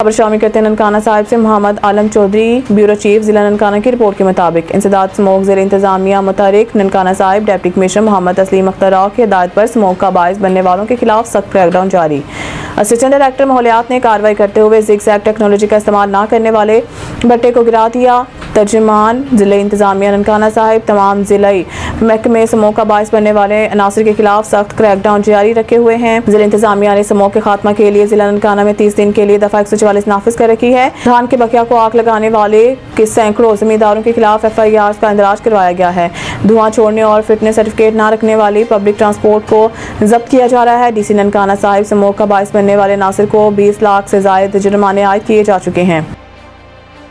खबर शामिल करते हैं ननकाना साहिब से मोहम्मद आलम चौधरी, ब्यूरो चीफ, जिला ननकाना की रिपोर्ट के मुताबिक। इंसदाद स्मोक जेर इंतजामिया मुतारिक ननकाना साहिब, डेप्टी कमिश्नर मोहम्मद असलीम अख्तरा की हदायत पर स्मोक का बायस बनने वालों के खिलाफ सख्त क्रैकडाउन जारी। असिस्टेंट डायरेक्टर माहौलियात ने कार्रवाई करते हुए जिक्स टेक्नोलॉजी का इस्तेमाल न करने वाले भट्टे को गिरा दिया। तर्जमान ज़िले इंतजामिया ननकाना साहिब, तमाम ज़िले महकमे समूह का बायस बनने वाले अनासर के खिलाफ सख्त क्रैकडाउन जारी रखे हुए हैं। जिला इंतजामिया ने समूह के खात्मा के लिए जिला ननकाना में तीस दिन के लिए दफ़ा एक सौ चवालीस नाफिज कर रखी है। धान के बकिया को आग लगाने वाले के सैकड़ों जमींदारों के खिलाफ एफ़ आई आर का इंदराज करवाया गया है। धुआँ छोड़ने और फिटनेस सर्टिफिकेट न रखने वाली पब्लिक ट्रांसपोर्ट को जब्त किया जा रहा है। डी सी ननकाना साहिब समूह का बायस बनने वाले नासिर को बीस लाख से जायद जुर्माने आयद किए जा चुके हैं।